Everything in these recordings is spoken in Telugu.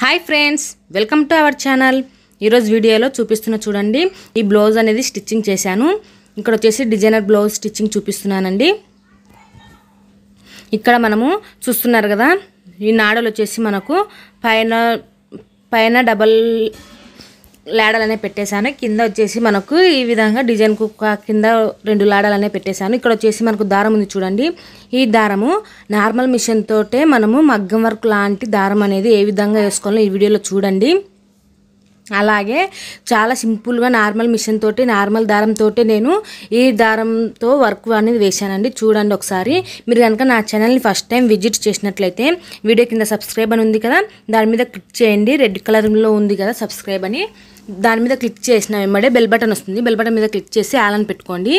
Hi friends welcome to our channel ఈరోజు వీడియోలో చూపిస్తున్న చూడండి ఈ బ్లౌజ్ అనేది స్టిచ్చింగ్ చేశాను. ఇక్కడ వచ్చేసి డిజైనర్ బ్లౌజ్ స్టిచ్చింగ్ చూపిస్తున్నానండి. ఇక్కడ మనము చూస్తున్నారు కదా ఈ నాడలు వచ్చేసి మనకు పైన పైన డబల్ లాడలనే పెట్టేశాను. కింద వచ్చేసి మనకు ఈ విధంగా డిజైన్ కుక్క కింద రెండు లాడలనే పెట్టేశాను. ఇక్కడ వచ్చేసి మనకు దారం ఉంది చూడండి. ఈ దారము నార్మల్ మిషన్ తోటే మనము మగ్గం వర్క్ లాంటి దారం అనేది ఏ విధంగా వేసుకోవాలో ఈ వీడియోలో చూడండి. అలాగే చాలా సింపుల్గా నార్మల్ మిషన్ తోటి నార్మల్ దారంతో నేను ఈ దారంతో వర్క్ అనేది వేశానండి. చూడండి ఒకసారి. మీరు కనుక నా ఛానల్ని ఫస్ట్ టైం విజిట్ చేసినట్లయితే వీడియో కింద సబ్స్క్రైబ్ అని ఉంది కదా దాని మీద క్లిక్ చేయండి. రెడ్ కలర్లో ఉంది కదా సబ్స్క్రైబ్ అని. దాని మీద క్లిక్ చేసిన వెంబడే బెల్ బటన్ వస్తుంది. బెల్ బటన్ మీద క్లిక్ చేసి ఆల్ పెట్టుకోండి.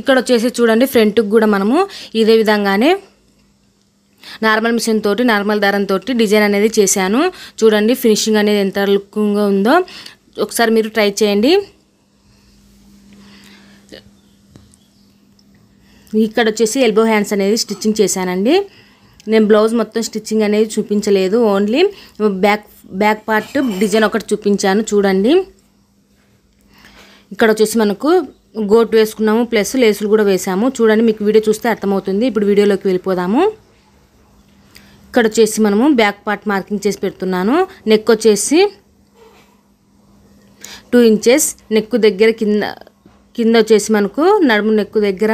ఇక్కడ వచ్చేసి చూడండి ఫ్రంట్కి కూడా మనము ఇదే విధంగానే నార్మల్ మిషన్ తోటి నార్మల్ దారంతో డిజైన్ అనేది చేశాను. చూడండి ఫినిషింగ్ అనేది ఎంత లుక్గా ఉందో. ఒకసారి మీరు ట్రై చేయండి. ఇక్కడ వచ్చేసి ఎల్బో హ్యాండ్స్ అనేది స్టిచ్చింగ్ చేశానండి. నేను బ్లౌజ్ మొత్తం స్టిచ్చింగ్ అనేది చూపించలేదు only back back part design ఒకటి చూపించాను చూడండి. ఇక్కడ వచ్చేసి మనకు గోట్ వేసుకున్నాము ప్లస్ లేసులు కూడా వేసాము. చూడండి మీకు వీడియో చూస్తే అర్థమవుతుంది. ఇప్పుడు వీడియోలోకి వెళ్ళిపోదాము. ఇక్కడ వచ్చేసి మనము బ్యాక్ పార్ట్ మార్కింగ్ చేసి పెడుతున్నాను. నెక్ వచ్చేసి టూ ఇంచెస్. నెక్ దగ్గర కింద కింద వచ్చేసి మనకు నడుము నెక్ దగ్గర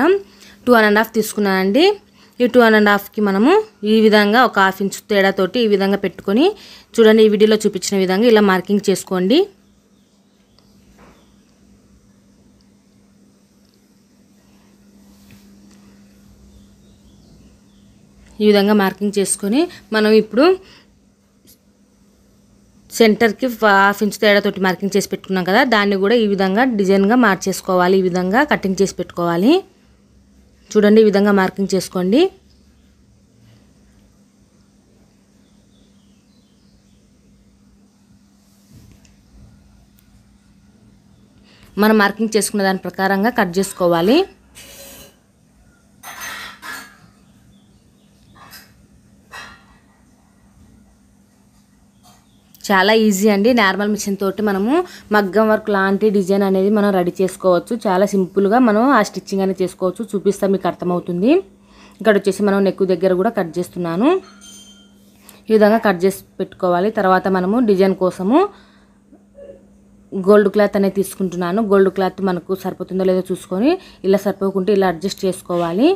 టూ అండ్ హాఫ్ తీసుకున్నానండి. ఈ టూ అండ్ హాఫ్కి మనము ఈ విధంగా ఒక హాఫ్ ఇంచ్ తేడాతోటి ఈ విధంగా పెట్టుకొని చూడండి ఈ వీడియోలో చూపించిన విధంగా ఇలా మార్కింగ్ చేసుకోండి. ఈ విధంగా మార్కింగ్ చేసుకొని మనం ఇప్పుడు సెంటర్కి హాఫ్ ఇంచ్ తేడాతోటి మార్కింగ్ చేసి పెట్టుకున్నాం కదా దాన్ని కూడా ఈ విధంగా డిజైన్గా మార్చేసుకోవాలి ఈ విధంగా కటింగ్ చేసి పెట్టుకోవాలి. చూడండి ఈ విధంగా మార్కింగ్ చేసుకోండి. మనం మార్కింగ్ చేసుకున్న దాని ప్రకారంగా కట్ చేసుకోవాలి. చాలా ఈజీ అండి. నార్మల్ మిషన్ తోటి మనము మగ్గం వర్క్ లాంటి డిజైన్ అనేది మనం రెడీ చేసుకోవచ్చు. చాలా సింపుల్గా మనం ఆ స్టిచ్చింగ్ అనేది చేసుకోవచ్చు. చూపిస్తే మీకు అర్థమవుతుంది. ఇక్కడ వచ్చేసి మనం నెక్ దగ్గర కూడా కట్ చేస్తున్నాను. ఈ విధంగా కట్ చేసి పెట్టుకోవాలి. తర్వాత మనము డిజైన్ కోసము గోల్డ్ క్లాత్ అనేది తీసుకుంటున్నాను. గోల్డ్ క్లాత్ మనకు సరిపోతుందో లేదో చూసుకొని ఇలా సరిపోకుంటే ఇలా అడ్జస్ట్ చేసుకోవాలి.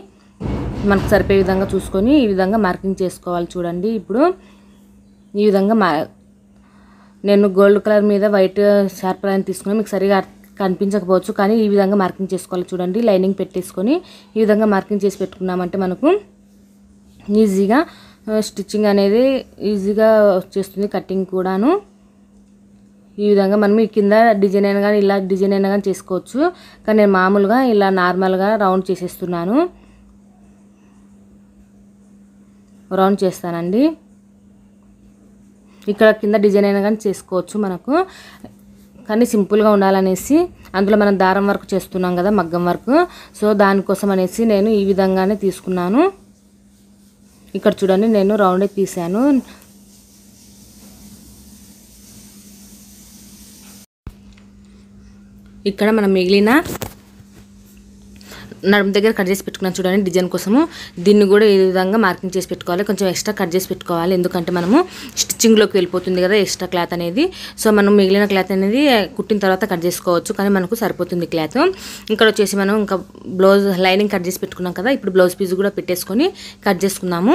మనకు సరిపోయే విధంగా చూసుకొని ఈ విధంగా మార్కింగ్ చేసుకోవాలి చూడండి. ఇప్పుడు ఈ విధంగా మా నేను గోల్డ్ కలర్ మీద వైట్ షార్ప్ లైన్ తీసుకుని మీకు సరిగా కనిపించకపోవచ్చు. కానీ ఈ విధంగా మార్కింగ్ చేసుకోవాలి చూడండి. లైనింగ్ పెట్టేసుకొని ఈ విధంగా మార్కింగ్ చేసి పెట్టుకున్నామంటే మనకు ఈజీగా స్టిచ్చింగ్ అనేది ఈజీగా వచ్చేస్తుంది కటింగ్ కూడాను. ఈ విధంగా మనం ఈ కింద డిజైన్ అయినా కానీ ఇలా డిజైన్ అయినా కానీ చేసుకోవచ్చు. కానీ నేను మామూలుగా ఇలా నార్మల్గా రౌండ్ చేసేస్తున్నాను. రౌండ్ చేస్తానండి. ఇక్కడ కింద డిజైన్ అయినా కానీ చేసుకోవచ్చు మనకు. కానీ సింపుల్గా ఉండాలనేసి అందులో మనం దారం వర్క్ చేస్తున్నాం కదా మగ్గం వర్క్. సో దానికోసం అనేసి నేను ఈ విధంగానే తీసుకున్నాను. ఇక్కడ చూడండి నేను రౌండ్ తీసాను ఇక్కడ మనం మిగిలిన నడుము దగ్గర కట్ చేసి పెట్టుకున్నాను చూడండి డిజైన్ కోసము. దీన్ని కూడా ఈ విధంగా మార్కింగ్ చేసి పెట్టుకోవాలి. కొంచెం ఎక్స్ట్రా కట్ చేసి పెట్టుకోవాలి. ఎందుకంటే మనము స్టిచ్చింగ్లోకి వెళ్ళిపోతుంది కదా ఎక్స్ట్రా క్లాత్ అనేది. సో మనం మిగిలిన క్లాత్ అనేది కుట్టిన తర్వాత కట్ చేసుకోవచ్చు. కానీ మనకు సరిపోతుంది క్లాత్. ఇక్కడ వచ్చేసి మనం ఇంకా బ్లౌజ్ లైనింగ్ కట్ చేసి పెట్టుకున్నాం కదా. ఇప్పుడు బ్లౌజ్ పీస్ కూడా పెట్టేసుకొని కట్ చేసుకున్నాము.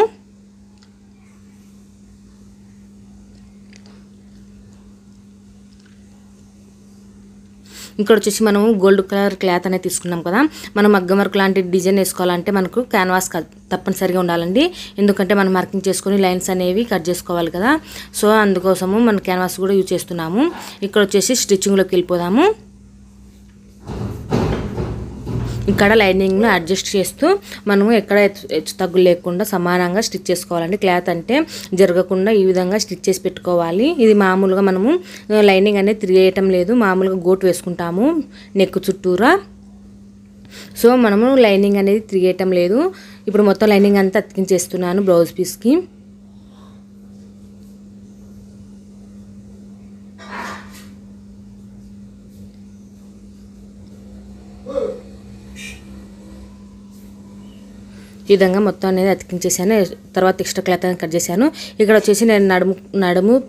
ఇక్కడ వచ్చేసి మనం గోల్డ్ కలర్ క్లాత్ అనేది తీసుకున్నాం కదా. మనం మగ్గం వర్క్ లాంటి డిజైన్ వేసుకోవాలంటే మనకు క్యాన్వాస్ తప్పనిసరిగా ఉండాలండి. ఎందుకంటే మనం మార్కింగ్ చేసుకొని లైన్స్ అనేవి కట్ చేసుకోవాలి కదా. సో అందుకోసము మన క్యాన్వాస్ కూడా యూజ్ చేస్తున్నాము. ఇక్కడ వచ్చేసి స్టిచ్చింగ్లోకి వెళ్ళిపోదాము. ఇక్కడ లైనింగ్ను అడ్జస్ట్ చేస్తూ మనము ఎక్కడ హెచ్చు తగ్గు లేకుండా సమానంగా స్టిచ్ చేసుకోవాలండి. క్లాత్ అంటే జరగకుండా ఈ విధంగా స్టిచ్ చేసి పెట్టుకోవాలి. ఇది మామూలుగా మనము లైనింగ్ అనేది తిరిగేయటం లేదు. మామూలుగా గోటు వేసుకుంటాము నెక్ చుట్టూరా. సో మనము లైనింగ్ అనేది తిరిగేయటం లేదు. ఇప్పుడు మొత్తం లైనింగ్ అంతా అతికించేస్తున్నాను బ్లౌజ్ పీస్కి. ఈ విధంగా మొత్తం అనేది అతికించేసాను తర్వాత ఎక్స్ట్రా క్లాత్ అనేది కట్ చేశాను. ఇక్కడ వచ్చేసి నేను నడుము నడుము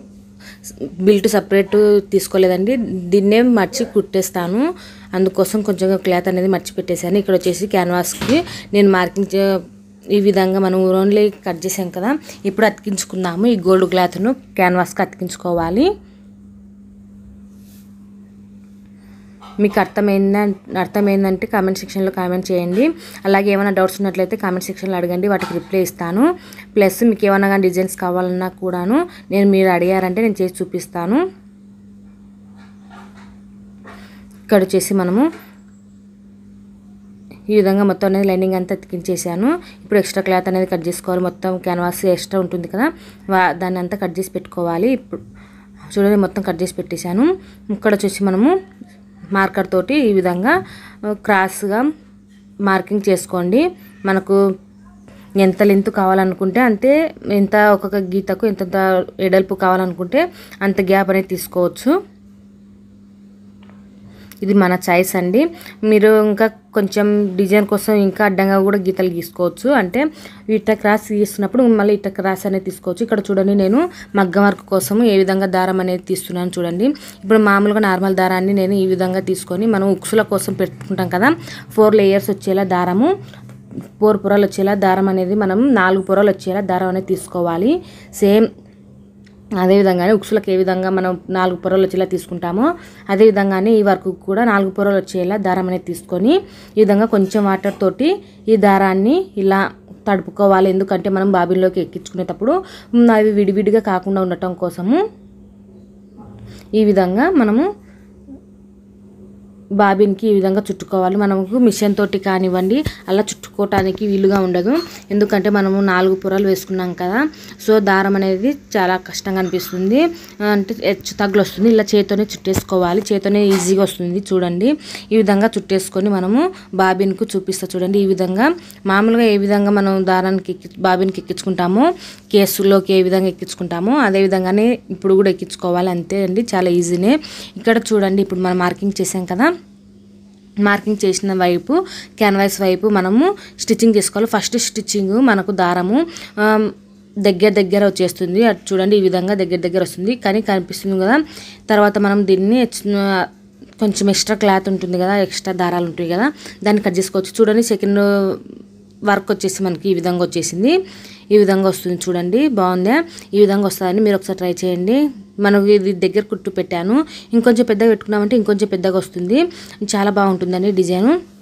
బిల్ట్ సపరేట్ తీసుకోలేదండి. దీన్నే మర్చి కుట్టేస్తాను. అందుకోసం కొంచెం క్లాత్ అనేది మర్చి పెట్టేశాను. ఇక్కడ వచ్చేసి క్యాన్వాస్కి నేను మార్కింగ్ చే- ఈ విధంగా మనం ఓన్లీ కట్ చేసాం కదా. ఇప్పుడు అతికించుకుందాము. ఈ గోల్డ్ క్లాత్ను క్యాన్వాస్కి అతికించుకోవాలి. మీకు అర్థమైంద అర్థమైందంటే కామెంట్ సెక్షన్లో కామెంట్ చేయండి. అలాగే ఏమైనా డౌట్స్ ఉన్నట్లయితే కామెంట్ సెక్షన్లో అడగండి వాటికి రిప్లై ఇస్తాను. ప్లస్ మీకు ఏమైనా కానీ డిజైన్స్ కావాలన్నా కూడాను నేను మీరు అడిగారంటే నేను చేసి చూపిస్తాను. ఇక్కడ వచ్చేసి మనము ఈ విధంగా మొత్తం అనేది లైనింగ్ అంతా అతికించేసాను ఇప్పుడు ఎక్స్ట్రా క్లాత్ అనేది కట్ చేసుకోవాలి. మొత్తం క్యాన్వాస్ ఎక్స్ట్రా ఉంటుంది కదా. వా- దాన్ని అంతా కట్ చేసి పెట్టుకోవాలి. ఇప్పుడు చూడండి మొత్తం కట్ చేసి పెట్టేశాను. ఇక్కడ వచ్చేసి మనము మార్కర్ తోటి ఈ విధంగా క్రాస్గా మార్కింగ్ చేసుకోండి. మనకు ఎంత లెంత్ కావాలనుకుంటే అంతే ఎంత ఒక్కొక్క గీతకు ఎంత ఎడల్పు కావాలనుకుంటే అంత గ్యాప్ అనేది తీసుకోవచ్చు. ఇది మన చాయిస్ అండి. మీరు ఇంకా కొంచెం డిజైన్ కోసం ఇంకా అడ్డంగా కూడా గీతలు గీసుకోవచ్చు. అంటే ఇట్ట క్రాస్ గీస్తున్నప్పుడు మళ్ళీ ఇట్ట క్రాస్ అనేది తీసుకోవచ్చు. ఇక్కడ చూడండి నేను మగ్గం వర్క్ కోసం ఏ విధంగా దారం అనేది తీస్తున్నాను చూడండి. ఇప్పుడు మామూలుగా నార్మల్ దారాన్ని నేను ఈ విధంగా తీసుకొని మనం ఉక్సుల కోసం పెట్టుకుంటాం కదా. ఫోర్ లేయర్స్ వచ్చేలా దారము ఫోర్ పొరలు వచ్చేలా దారం అనేది మనం నాలుగు పొరలు వచ్చేలా దారం అనేది తీసుకోవాలి. సేమ్ అదే విధంగానే ఉక్సులకు ఏ విధంగా మనం నాలుగు పొరలు వచ్చేలా తీసుకుంటామో అదే విధంగానే ఈ వర్క్ కూడా నాలుగు పొరలు వచ్చేలా దారం అనేది తీసుకొని ఈ విధంగా కొంచెం వాటర్ తోటి ఈ దారాన్ని ఇలా తడుపుకోవాలి. ఎందుకంటే మనం బాబిల్లోకి ఎక్కించుకునేటప్పుడు అవి విడివిడిగా కాకుండా ఉండటం కోసము ఈ విధంగా మనము బాబిన్కి ఈ విధంగా చుట్టుకోవాలి. మనకు మిషన్ తోటి కానివ్వండి అలా చుట్టుకోవటానికి వీలుగా ఉండదు. ఎందుకంటే మనము నాలుగు పొరలు వేసుకున్నాం కదా. సో దారం అనేది చాలా కష్టంగా అనిపిస్తుంది. అంటే హెచ్చు తగ్గులు వస్తుంది ఇలా చేతితోనే చుట్టేసుకోవాలి. చేతితోనే ఈజీగా వస్తుంది చూడండి. ఈ విధంగా చుట్టేసుకొని మనము బాబిన్కు చూపిస్తా చూడండి. ఈ విధంగా మామూలుగా ఏ విధంగా మనం దారానికి ఎక్కి బాబిన్కి ఎక్కించుకుంటామో కేసులోకి ఏ విధంగా ఎక్కించుకుంటామో అదే విధంగానే ఇప్పుడు కూడా ఎక్కించుకోవాలి. అంతే అండి. చాలా ఈజీనే. ఇక్కడ చూడండి ఇప్పుడు మనం మార్కింగ్ చేసాం కదా. మార్కింగ్ చేసిన వైపు క్యాన్వాస్ వైపు మనము స్టిచ్చింగ్ చేసుకోవాలి. ఫస్ట్ స్టిచ్చింగ్ మనకు దారము దగ్గర దగ్గర వచ్చేస్తుంది. అటు చూడండి ఈ విధంగా దగ్గర దగ్గర వస్తుంది. కానీ కనిపిస్తుంది కదా తర్వాత మనం దీన్ని కొంచెం ఎక్స్ట్రా క్లాత్ ఉంటుంది కదా ఎక్స్ట్రా దారాలు ఉంటాయి కదా దాన్ని కట్ చేసుకోవచ్చు. చూడండి సెకండ్ వర్క్ వచ్చేసి మనకి ఈ విధంగా వచ్చేసింది. ఈ విధంగా వస్తుంది చూడండి బాగుందా? ఈ విధంగా వస్తుందని మీరు ఒకసారి ట్రై చేయండి. మనకు ఇది దగ్గర కుట్టు పెట్టాను. ఇంకొంచెం పెద్దగా పెట్టుకున్నామంటే ఇంకొంచెం పెద్దగా వస్తుంది. చాలా బాగుంటుందండి డిజైను.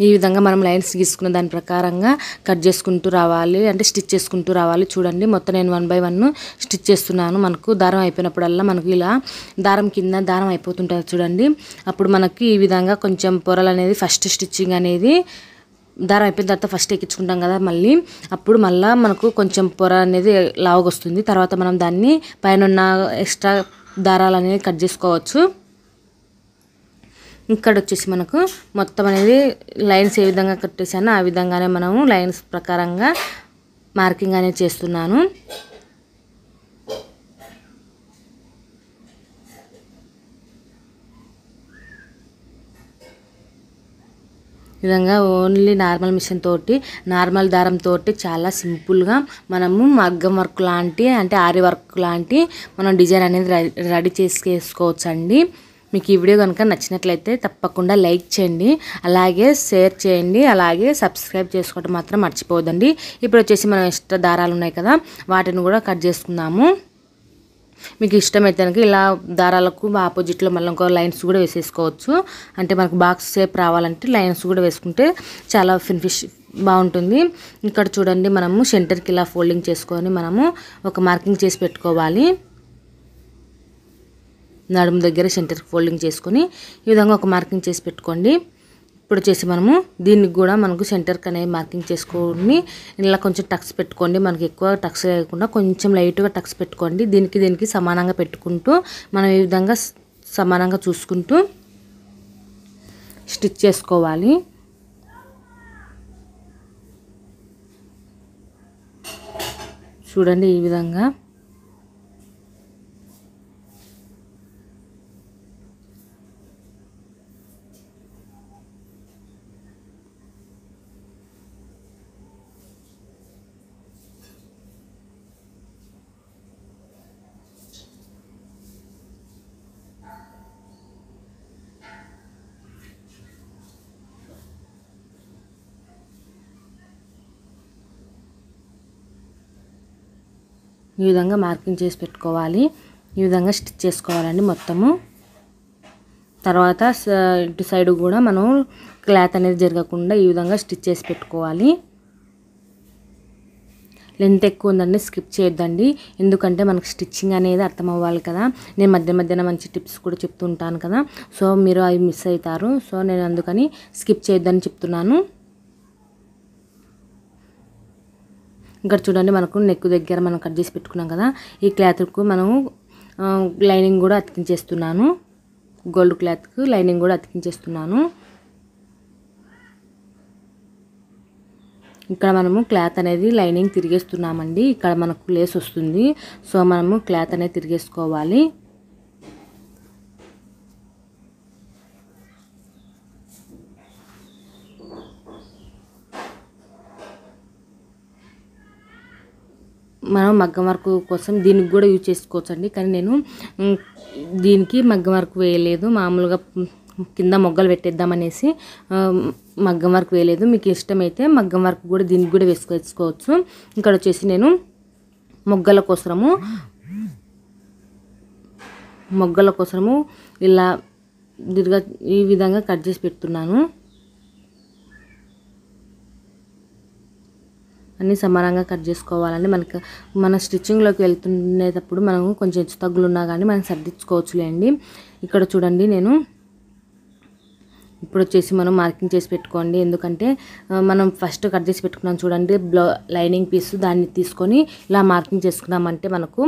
ఈ విధంగా మనం లైన్స్ గీసుకున్న దాని ప్రకారంగా కట్ చేసుకుంటూ రావాలి. అంటే స్టిచ్ చేసుకుంటూ రావాలి. చూడండి మొత్తం నేను వన్ బై వన్ స్టిచ్ చేస్తున్నాను. మనకు దారం అయిపోయినప్పుడల్లా మనకు ఇలా దారం కింద దారం అయిపోతుంటుంది చూడండి. అప్పుడు మనకి ఈ విధంగా కొంచెం పొరలు అనేది ఫస్ట్ స్టిచ్చింగ్ అనేది దారం అయిపోయిన తర్వాత ఫస్ట్ ఎక్కించుకుంటాం కదా మళ్ళీ. అప్పుడు మళ్ళీ మనకు కొంచెం పొర అనేది లావుగా వస్తుంది తర్వాత మనం దాన్ని పైన ఉన్న ఎక్స్ట్రా దారాలు అనేది కట్ చేసుకోవచ్చు. ఇక్కడ వచ్చేసి మనకు మొత్తం అనేది లైన్స్ ఏ విధంగా కట్టేసానో ఆ విధంగానే మనము లైన్స్ ప్రకారంగా మార్కింగ్ అనేది చేస్తున్నాను. విధంగా ఓన్లీ నార్మల్ మిషన్ తోటి నార్మల్ దారం తోటి చాలా సింపుల్గా మనము మగ్గం వర్క్ లాంటి అంటే ఆరి వర్క్ లాంటి మనం డిజైన్ అనేది రెడీ రెడీ అండి మీకు ఈ వీడియో కనుక నచ్చినట్లయితే తప్పకుండా లైక్ చేయండి. అలాగే షేర్ చేయండి. అలాగే సబ్స్క్రైబ్ చేసుకోవడం మాత్రం మర్చిపోవద్దండి. ఇప్పుడు వచ్చేసి మనం ఎక్స్ట్రా దారాలు ఉన్నాయి కదా వాటిని కూడా కట్ చేసుకుందాము. మీకు ఇష్టమైతే కనుక ఇలా దారాలకు ఆపోజిట్లో మళ్ళీ ఇంకో లైన్స్ కూడా వేసేసుకోవచ్చు. అంటే మనకు బాక్స్ షేప్ రావాలంటే లైన్స్ కూడా వేసుకుంటే చాలా ఫినిష్ బాగుంటుంది. ఇక్కడ చూడండి మనము సెంటర్కి ఇలా ఫోల్డింగ్ చేసుకొని మనము ఒక మార్కింగ్ చేసి పెట్టుకోవాలి. నడుము దగ్గర సెంటర్కి ఫోల్డింగ్ చేసుకొని ఈ విధంగా ఒక మార్కింగ్ చేసి పెట్టుకోండి. ఇప్పుడు వచ్చేసి మనము దీనికి కూడా మనకు సెంటర్కి అనేది మార్కింగ్ చేసుకొని ఇలా కొంచెం టక్స్ పెట్టుకోండి. మనకి ఎక్కువ టక్స్ లేకుండా కొంచెం లైట్గా టక్స్ పెట్టుకోండి. దీనికి దీనికి సమానంగా పెట్టుకుంటూ మనం ఈ విధంగా సమానంగా చూసుకుంటూ స్టిచ్ చేసుకోవాలి. చూడండి ఈ విధంగా. ఈ విధంగా మార్కింగ్ చేసి పెట్టుకోవాలి. ఈ విధంగా స్టిచ్ చేసుకోవాలండి మొత్తము. తర్వాత స- ఇటు సైడ్ కూడా మనం క్లాత్ అనేది జరగకుండా ఈ విధంగా స్టిచ్ చేసి పెట్టుకోవాలి. లెంత్ ఎక్కువ ఉందండి స్కిప్ చేయొద్దండి. ఎందుకంటే మనకు స్టిచ్చింగ్ అనేది అర్థం అవ్వాలి కదా. నేను మధ్య మధ్యన మంచి టిప్స్ కూడా చెప్తుంటాను కదా. సో మీరు అవి మిస్ అవుతారు. సో నేను అందుకని స్కిప్ చేయొద్దని చెప్తున్నాను. ఇక్కడ చూడండి మనకు నెక్ దగ్గర మనం కట్ చేసి పెట్టుకున్నాం కదా. ఈ క్లాత్కు మనము లైనింగ్ కూడా అతికించేస్తున్నాను. గోల్డ్ క్లాత్కు లైనింగ్ కూడా అతికించేస్తున్నాను. ఇక్కడ మనము క్లాత్ అనేది లైనింగ్ తిరిగేస్తున్నామండి. ఇక్కడ మనకు లేస్ వస్తుంది. సో మనము క్లాత్ అనేది తిరిగేసుకోవాలి. మనం మగ్గం వర్క్ కోసం దీనికి కూడా యూజ్ చేసుకోవచ్చు అండి కానీ నేను దీనికి మగ్గం వర్క్ వేయలేదు. మామూలుగా కింద మొగ్గలు పెట్టేద్దామనేసి మగ్గం వర్క్ వేయలేదు. మీకు ఇష్టమైతే మగ్గం వర్క్ కూడా దీనికి కూడా వేసుకోవచ్చు. ఇక్కడ వచ్చేసి నేను మొగ్గల కోసము మొగ్గల కోసము ఇలా దీర్ఘ ఈ విధంగా కట్ చేసి పెడుతున్నాను. అన్నీ సమానంగా కట్ చేసుకోవాలండి. మనకి మన స్టిచ్చింగ్లోకి వెళ్తుండేటప్పుడు మనం కొంచెం హెచ్చు తగ్గులు ఉన్నా కానీ మనం సర్దించుకోవచ్చులేండి ఇక్కడ చూడండి నేను ఇప్పుడు వచ్చేసి మనం మార్కింగ్ చేసి పెట్టుకోండి. ఎందుకంటే మనం ఫస్ట్ కట్ చేసి పెట్టుకున్నాం చూడండి బ్లౌ లైనింగ్ పీస్ దాన్ని తీసుకొని ఇలా మార్కింగ్ చేసుకున్నామంటే మనకు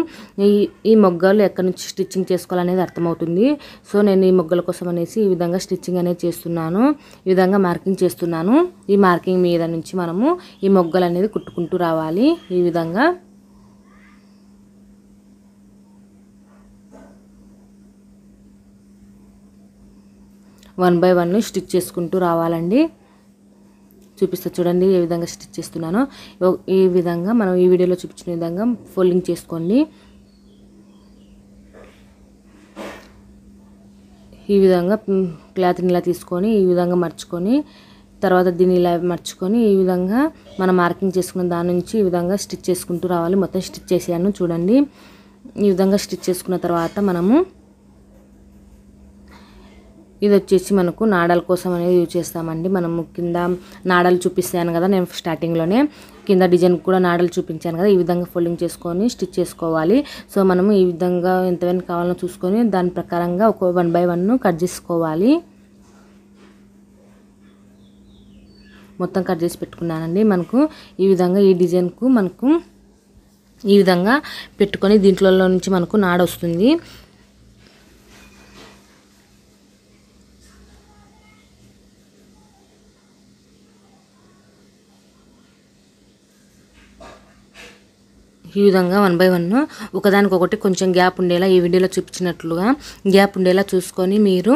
ఈ ఈ మొగ్గలు ఎక్కడి నుంచి స్టిచ్చింగ్ చేసుకోవాలనేది అర్థమవుతుంది. సో నేను ఈ మొగ్గల కోసం అనేసి ఈ విధంగా స్టిచ్చింగ్ అనేది చేస్తున్నాను. ఈ విధంగా మార్కింగ్ చేస్తున్నాను. ఈ మార్కింగ్ మీద నుంచి మనము ఈ మొగ్గలు అనేది కుట్టుకుంటూ రావాలి. ఈ విధంగా వన్ బై వన్ స్టిచ్ చేసుకుంటూ రావాలండి. చూపిస్తా చూడండి ఏ విధంగా స్టిచ్ చేస్తున్నానో. ఈ విధంగా మనం ఈ వీడియోలో చూపించిన విధంగా ఫోల్డింగ్ చేసుకోండి. ఈ విధంగా క్లాత్ని ఇలా తీసుకొని ఈ విధంగా మర్చుకొని తర్వాత దీన్ని ఇలా మర్చుకొని ఈ విధంగా మనం మార్కింగ్ చేసుకున్న దాని నుంచి ఈ విధంగా స్టిచ్ చేసుకుంటూ రావాలి. మొత్తం స్టిచ్ చేసాను చూడండి. ఈ విధంగా స్టిచ్ చేసుకున్న తర్వాత మనము ఇది వచ్చేసి మనకు నాడల కోసం అనేది యూజ్ చేస్తామండి. మనము కింద నాడలు చూపిస్తాను కదా నేను స్టార్టింగ్లోనే కింద డిజైన్ కూడా నాడలు చూపించాను కదా ఈ విధంగా ఫోల్డింగ్ చేసుకొని స్టిచ్ చేసుకోవాలి. సో మనము ఈ విధంగా ఎంతవరకు కావాలో చూసుకొని దాని ప్రకారంగా ఒక వన్ బై వన్ కట్ చేసుకోవాలి. మొత్తం కట్ చేసి పెట్టుకున్నానండి. మనకు ఈ విధంగా ఈ డిజైన్కు మనకు ఈ విధంగా పెట్టుకొని దీంట్లో నుంచి మనకు నాడ వస్తుంది. ఈ విధంగా వన్ బై వన్ ఒకదానికొకటి కొంచెం గ్యాప్ ఉండేలా ఈ వీడియోలో చూపించినట్లుగా గ్యాప్ ఉండేలా చూసుకొని మీరు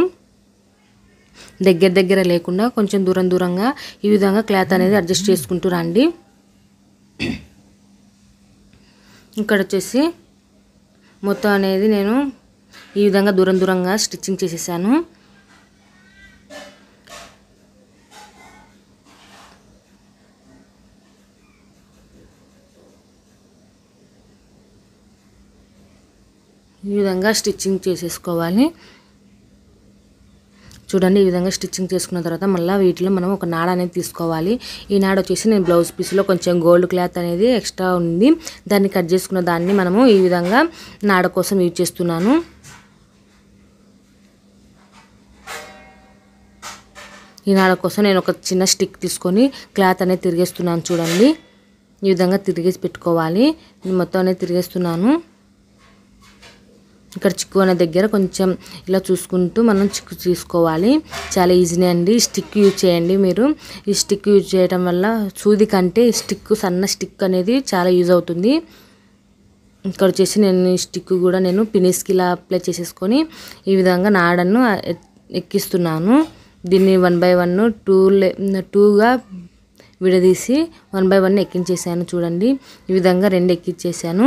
దగ్గర దగ్గర లేకుండా కొంచెం దూరం దూరంగా ఈ విధంగా క్లాత్ అనేది అడ్జస్ట్ చేసుకుంటూ రండి. ఇక్కడ వచ్చేసి మొత్తం అనేది నేను ఈ విధంగా దూరం దూరంగా స్టిచ్చింగ్ చేసేసాను. ఈ విధంగా స్టిచ్చింగ్ చేసేసుకోవాలి. చూడండి ఈ విధంగా స్టిచ్చింగ్ చేసుకున్న తర్వాత మళ్ళీ వీటిలో మనం ఒక నాడ అనేది తీసుకోవాలి. ఈ నాడ వచ్చేసి నేను బ్లౌజ్ పీస్లో కొంచెం గోల్డ్ క్లాత్ అనేది ఎక్స్ట్రా ఉంది. దాన్ని కట్ చేసుకున్న దాన్ని మనము ఈ విధంగా నాడ కోసం యూజ్ చేస్తున్నాను. ఈ నాడ కోసం నేను ఒక చిన్న స్టిక్ తీసుకొని క్లాత్ అనేది తిరిగేస్తున్నాను చూడండి. ఈ విధంగా తిరిగేసి పెట్టుకోవాలి. మొత్తం అనేది తిరిగేస్తున్నాను. ఇక్కడ చిక్కు అనే దగ్గర కొంచెం ఇలా చూసుకుంటూ మనం చిక్కు తీసుకోవాలి. చాలా ఈజీనే అండి. స్టిక్ యూజ్ చేయండి మీరు. ఈ స్టిక్ యూజ్ చేయడం వల్ల సూది కంటే స్టిక్ సన్న స్టిక్ అనేది చాలా యూజ్ అవుతుంది. ఇక్కడ వచ్చేసి నేను ఈ స్టిక్ కూడా నేను పినిస్కి ఇలా అప్లై చేసేసుకొని ఈ విధంగా నాడను ఎక్కిస్తున్నాను. దీన్ని వన్ బై వన్ టూ టూగా విడదీసి వన్ బై వన్ ఎక్కించేసాను చూడండి. ఈ విధంగా రెండు ఎక్కించేసాను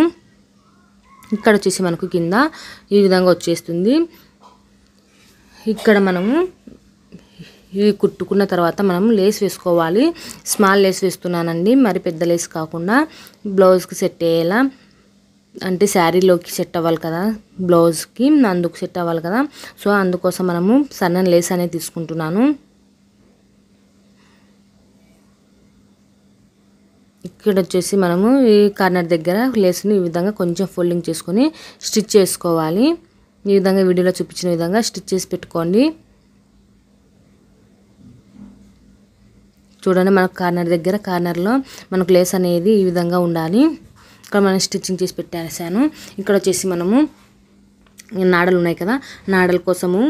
ఇక్కడ వచ్చేసి మనకు కింద ఈ విధంగా వచ్చేస్తుంది. ఇక్కడ మనము ఇవి కుట్టుకున్న తర్వాత మనం లేస్ వేసుకోవాలి. స్మాల్ లేస్ వేస్తున్నానండి. మరి పెద్ద లేస్ కాకుండా బ్లౌజ్కి సెట్ అయ్యేలా అంటే శారీలోకి సెట్ అవ్వాలి కదా బ్లౌజ్కి అందుకు సెట్ అవ్వాలి కదా. సో అందుకోసం మనము సన్న లేస్ అనేది తీసుకుంటున్నాను. ఇక్కడ వచ్చేసి మనము ఈ కార్నర్ దగ్గర లేస్ని ఈ విధంగా కొంచెం ఫోల్డింగ్ చేసుకొని స్టిచ్ చేసుకోవాలి. ఈ విధంగా వీడియోలో చూపించిన విధంగా స్టిచ్ చేసి పెట్టుకోండి. చూడండి మనకు కార్నర్ దగ్గర కార్నర్లో మనకు లేస్ అనేది ఈ విధంగా ఉండాలి. ఇక్కడ మనం స్టిచ్చింగ్ చేసి పెట్టేసాను. ఇక్కడ వచ్చేసి మనము నాడలు ఉన్నాయి కదా నాడల కోసము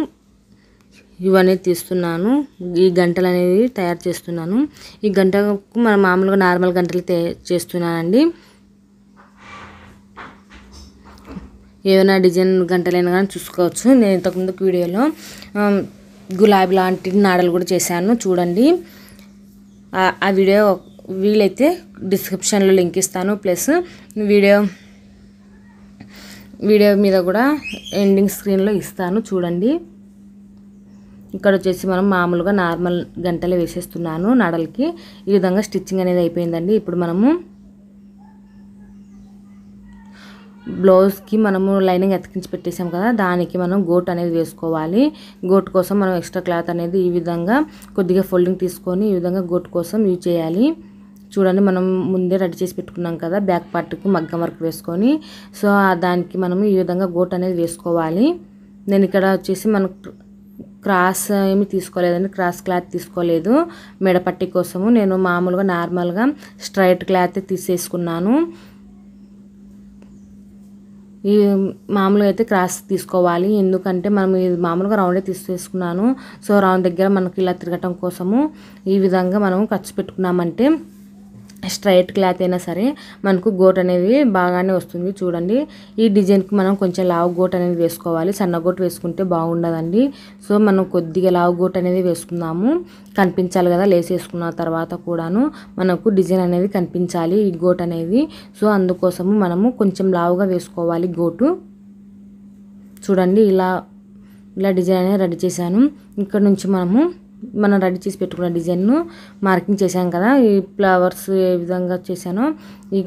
ఇవన్నీ తీస్తున్నాను. ఈ గంటలు అనేవి తయారు చేస్తున్నాను. ఈ గంటకు మనం మామూలుగా నార్మల్ గంటలు చేస్తున్నానండి. ఏమైనా డిజైన్ గంటలైనా కానీ చూసుకోవచ్చు. నేను ఇంతకుముందు వీడియోలో గులాబీ లాంటి నాడలు కూడా చేశాను. చూడండి. ఆ వీడియో వీలైతే డిస్క్రిప్షన్లో లింక్ ఇస్తాను. ప్లస్ వీడియో వీడియో మీద కూడా ఎండింగ్ స్క్రీన్లో ఇస్తాను. చూడండి. ఇక్కడ వచ్చేసి మనం మామూలుగా నార్మల్ గంటలు వేసేస్తున్నాను నడలకి. ఈ విధంగా స్టిచ్చింగ్ అనేది అయిపోయిందండి. ఇప్పుడు మనము బ్లౌజ్కి మనము లైనింగ్ అతికించి పెట్టేసాం కదా దానికి మనం గోట్ అనేది వేసుకోవాలి. గోట్ కోసం మనం ఎక్స్ట్రా క్లాత్ అనేది ఈ విధంగా కొద్దిగా ఫోల్డింగ్ తీసుకొని ఈ విధంగా గోట్ కోసం యూజ్ చేయాలి. చూడండి మనం ముందే రెడీ చేసి పెట్టుకున్నాం కదా బ్యాక్ పార్ట్కి మగ్గం వర్క్ వేసుకొని. సో దానికి మనం ఈ విధంగా గోట్ అనేది వేసుకోవాలి. నేను ఇక్కడ వచ్చేసి మనకు క్రాస్ ఏమి తీసుకోలేదండి క్రాస్ క్లాత్ తీసుకోలేదు. మెడపట్టి కోసము నేను మామూలుగా నార్మల్గా స్ట్రైట్ క్లాత్ తీసేసుకున్నాను. ఈ మామూలుగా అయితే క్రాస్ తీసుకోవాలి ఎందుకంటే మనం ఇది మామూలుగా రౌండే తీసేసుకున్నాను. సో రౌండ్ దగ్గర మనకి ఇలా తిరగటం కోసము ఈ విధంగా మనం ఖర్చు పెట్టుకున్నామంటే స్ట్రైట్ క్లాత్ అయినా సరే మనకు గోట్ అనేది బాగానే వస్తుంది. చూడండి ఈ డిజైన్కి మనం కొంచెం లావు గోట్ అనేది వేసుకోవాలి. సన్న గోట్ వేసుకుంటే బాగుండదండి. సో మనం కొద్దిగా లావు గోట్ అనేది వేసుకుందాము. కనిపించాలి కదా లేస్ వేసుకున్న తర్వాత కూడాను మనకు డిజైన్ అనేది కనిపించాలి ఈ గోట్ అనేది. సో అందుకోసము మనము కొంచెం లావుగా వేసుకోవాలి గోటు. చూడండి ఇలా ఇలా డిజైన్ అనేది రెడీ చేశాను. ఇక్కడ నుంచి మనము మనం రెడీ చేసి పెట్టుకున్న డిజైన్ను మార్కింగ్ చేశాం కదా. ఈ ఫ్లవర్స్ ఏ విధంగా చేశానో ఈ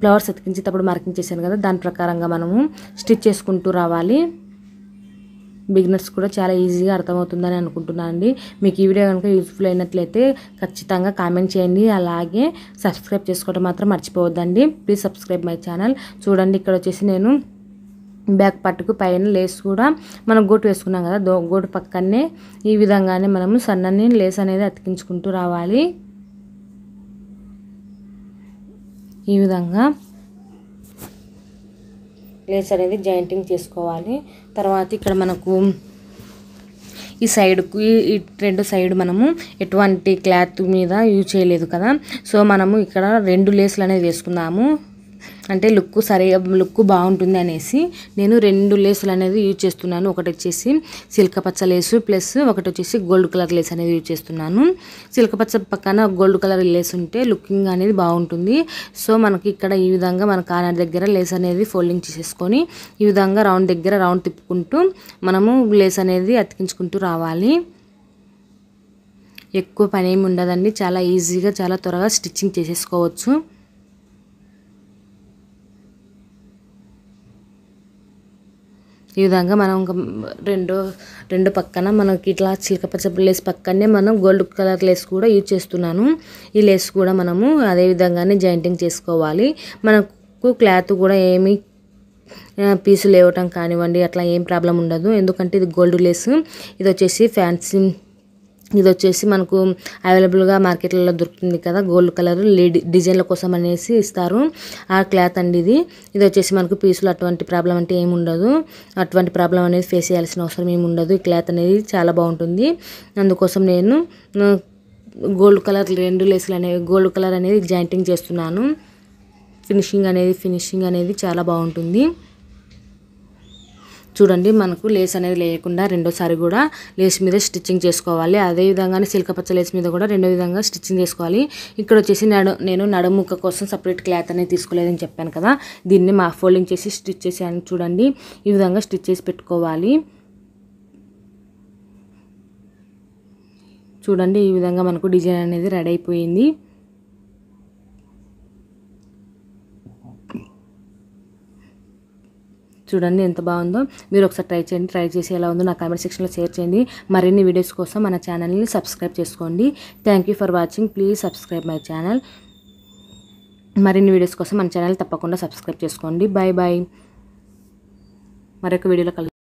ఫ్లవర్స్ అతికించేటప్పుడు మార్కింగ్ చేశాను కదా. దాని ప్రకారంగా మనము స్టిచ్ చేసుకుంటూ రావాలి. బిగినర్స్ కూడా చాలా ఈజీగా అర్థమవుతుందని అనుకుంటున్నాను అండి. మీకు ఈ వీడియో కనుక యూస్ఫుల్ అయినట్లయితే ఖచ్చితంగా కామెంట్ చేయండి. అలాగే సబ్స్క్రైబ్ చేసుకోవడం మాత్రం మర్చిపోవద్దండి. Please subscribe my channel. చూడండి ఇక్కడ వచ్చేసి నేను బ్యాక్ పట్టుకు పైన లేస్ కూడా మనం గోటు వేసుకున్నాం కదా దో గోటు పక్కనే ఈ విధంగానే మనము సన్నని లేస్ అనేది అతికించుకుంటూ రావాలి. ఈ విధంగా లేస్ అనేది జాయింటింగ్ చేసుకోవాలి. తర్వాత ఇక్కడ మనకు ఈ సైడ్కు ఈ- ఈ రెండు సైడ్ మనము ఎటువంటి క్లాత్ మీద యూజ్ చేయలేదు కదా సో మనము ఇక్కడ రెండు లేసులు అనేది వేసుకుందాము అంటే లుక్ సరిగా లుక్ బాగుంటుంది అనేసి నేను రెండు లేసులు అనేది యూజ్ చేస్తున్నాను. ఒకటి వచ్చేసి సిల్క పచ్చ లేసు ప్లస్ ఒకటి వచ్చేసి గోల్డ్ కలర్ లేస్ అనేది యూజ్ చేస్తున్నాను. సిల్క పచ్చ పక్కన గోల్డ్ కలర్ లేస్ ఉంటే లుకింగ్ అనేది బాగుంటుంది. సో మనకి ఇక్కడ ఈ విధంగా మన కార్నర్ దగ్గర లేస్ అనేది ఫోల్డింగ్ చేసేసుకొని ఈ విధంగా రౌండ్ దగ్గర రౌండ్ తిప్పుకుంటూ మనము లేస్ అనేది అతికించుకుంటూ రావాలి. ఎక్కువ పని ఏమి ఉండదండి. చాలా ఈజీగా చాలా త్వరగా స్టిచ్చింగ్ చేసేసుకోవచ్చు. ఈ విధంగా మనం ఒక రెండు రెండు పక్కన మనకి ఇట్లా చిలకపచ్చ లేస్ పక్కనే మనం గోల్డ్ కలర్ లేస్ కూడా యూజ్ చేస్తున్నాను. ఈ లేస్ కూడా మనము అదే విధంగానే జాయింటింగ్ చేసుకోవాలి. మనకు క్లాత్ కూడా ఏమి ఆ, పీసులు లేవటం కానివ్వండి అట్లా ఏం ప్రాబ్లం ఉండదు. ఎందుకంటే ఇది గోల్డ్ లేస్. ఇది వచ్చేసి ఫ్యాన్సీ ఇది వచ్చేసి మనకు అవైలబుల్గా మార్కెట్లలో దొరుకుతుంది కదా గోల్డ్ కలర్ లేడీ డిజైన్ల కోసం అనేసి ఇస్తారు. ఆ క్లాత్ అండి ఇది. ఇది వచ్చేసి మనకు పీసులు అటువంటి ప్రాబ్లం అంటే ఏమి ఉండదు. అటువంటి ప్రాబ్లం అనేది ఫేస్ చేయాల్సిన అవసరం ఏమి ఉండదు. ఈ క్లాత్ అనేది చాలా బాగుంటుంది. అందుకోసం నేను గోల్డ్ కలర్ రెండు లేసులు అనేవి గోల్డ్ కలర్ అనేది జాయింటింగ్ చేస్తున్నాను. ఫినిషింగ్ అనేది ఫినిషింగ్ అనేది చాలా బాగుంటుంది. చూడండి మనకు లేస్ అనేది లేకుండా రెండోసారి కూడా లేస్ మీద స్టిచ్చింగ్ చేసుకోవాలి. అదే విధంగానే పచ్చ లేస్ మీద కూడా రెండో విధంగా స్టిచ్చింగ్ చేసుకోవాలి. ఇక్కడ వచ్చేసి నడు నేను నడుముక్క కోసం సపరేట్ క్లాత్ అనేది తీసుకోలేదని చెప్పాను కదా. దీన్ని మా ఫోల్డింగ్ చేసి స్టిచ్ చేసాను చూడండి. ఈ విధంగా స్టిచ్ చేసి పెట్టుకోవాలి. చూడండి ఈ విధంగా మనకు డిజైన్ అనేది రెడీ అయిపోయింది. చూడండి ఎంత బాగుందో. మీరు ఒకసారి ట్రై చేయండి. ట్రై చేసి ఎలా ఉందో నా కామెంట్ సెక్షన్లో షేర్ చేయండి. మరిన్ని వీడియోస్ కోసం మన ఛానల్ని సబ్స్క్రైబ్ చేసుకోండి. Thank you for watching please subscribe my channel మరిన్ని వీడియోస్ కోసం మన ఛానల్ తప్పకుండా సబ్స్క్రైబ్ చేసుకోండి. బాయ్ బాయ్ మరొక వీడియోలో కలుద్దాం.